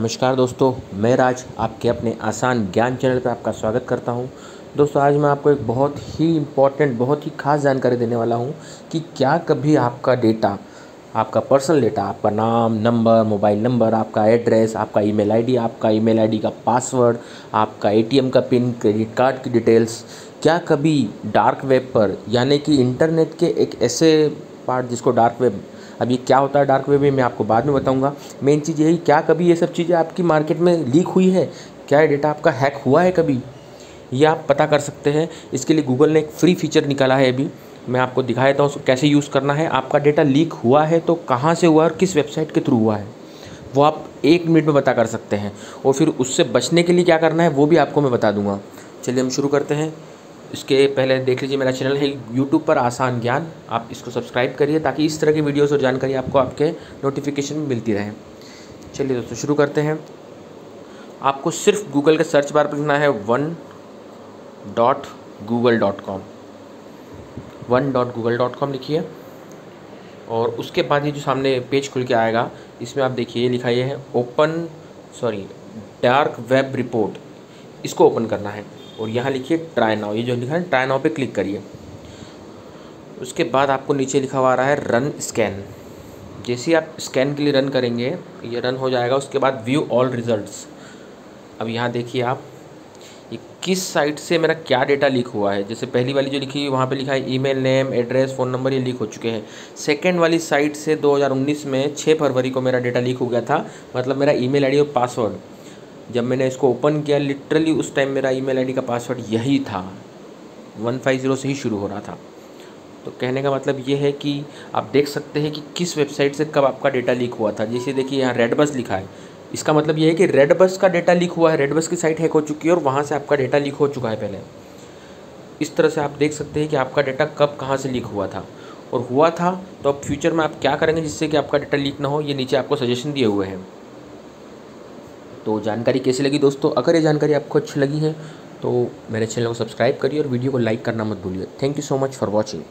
नमस्कार दोस्तों, मैं राज आपके अपने आसान ज्ञान चैनल पर आपका स्वागत करता हूँ। दोस्तों, आज मैं आपको एक बहुत ही इंपॉर्टेंट बहुत ही खास जानकारी देने वाला हूँ कि क्या कभी आपका डेटा आपका पर्सनल डेटा आपका नाम नंबर मोबाइल नंबर आपका एड्रेस आपका ईमेल आईडी आपका ईमेल आईडी का पासवर्ड आपका एटीएम का पिन क्रेडिट कार्ड की डिटेल्स क्या कभी डार्क वेब पर, यानी कि इंटरनेट के एक ऐसे पार्ट जिसको डार्क वेब अब ये क्या होता है डार्क वेब में, मैं आपको बाद में बताऊँगा। मेन चीज़ यही, क्या कभी ये सब चीज़ें आपकी मार्केट में लीक हुई है? क्या ये डेटा आपका हैक हुआ है कभी? ये आप पता कर सकते हैं। इसके लिए गूगल ने एक फ्री फीचर निकाला है अभी। मैं आपको दिखा देता हूँ, कैसे यूज़ करना है। आपका डेटा लीक हुआ है तो कहाँ से हुआ और किस वेबसाइट के थ्रू हुआ है? वो आप एक मिनट में पता कर सकते हैं। और फिर उससे बचने के लिए क्या करना है, वो भी आपको मैं बता दूँगा। चलिए हम शुरू करते हैं। इसके पहले देख लीजिए, मेरा चैनल है यूट्यूब पर आसान ज्ञान। आप इसको सब्सक्राइब करिए ताकि इस तरह की वीडियोस और जानकारी आपको आपके नोटिफिकेशन में मिलती रहे। चलिए दोस्तों, शुरू करते हैं। आपको सिर्फ़ गूगल के सर्च बार पर लिखना है one dot Google dot com one dot Google dot com लिखिए। और उसके बाद ये जो सामने पेज खुल के आएगा, इसमें आप देखिए लिखा ये है open sorry dark web report इसको ओपन करना है। और यहाँ लिखिए ट्राई नाउ। ये जो लिखा है, ट्राई नाउ पे क्लिक करिए। उसके बाद आपको नीचे लिखा हुआ आ रहा है, रन स्कैन। जैसे आप स्कैन के लिए रन करेंगे, ये रन हो जाएगा। उसके बाद व्यू ऑल रिजल्ट्स। अब यहाँ देखिए आप, ये किस साइट से मेरा क्या डेटा लीक हुआ है? जैसे पहली वाली जो लिखी वहाँ पे लिखा है email, name, address, phone number, ये लीक हो चुके हैं। सेकेंड वाली साइट से 2019 में 6 फरवरी को मेरा डेटा लीक हो गया था। मतलब मेरा ईमेल आईडी और पासवर्ड। जब मैंने इसको ओपन किया लिटरली उस टाइम मेरा ईमेल आईडी का पासवर्ड यही था। वन फाइव ज़ीरो से ही शुरू हो रहा था। तो कहने का मतलब ये है कि आप देख सकते हैं कि किस वेबसाइट से कब आपका डेटा लीक हुआ था। जैसे देखिए, यहाँ रेड बस लिखा है। इसका मतलब ये है कि रेड बस का डेटा लीक हुआ है। रेड बस की साइट हैक हो चुकी है और वहाँ से आपका डेटा लीक हो चुका है पहले। इस तरह से आप देख सकते हैं कि आपका डेटा कब कहाँ से लीक हुआ था। और हुआ था तो अब फ्यूचर में आप क्या करेंगे जिससे कि आपका डेटा लीक ना हो, ये नीचे आपको सजेशन दिए हुए हैं। तो जानकारी कैसी लगी दोस्तों? अगर ये जानकारी आपको अच्छी लगी है तो मेरे चैनल को सब्सक्राइब करिए और वीडियो को लाइक करना मत भूलिए। Thank you so much for watching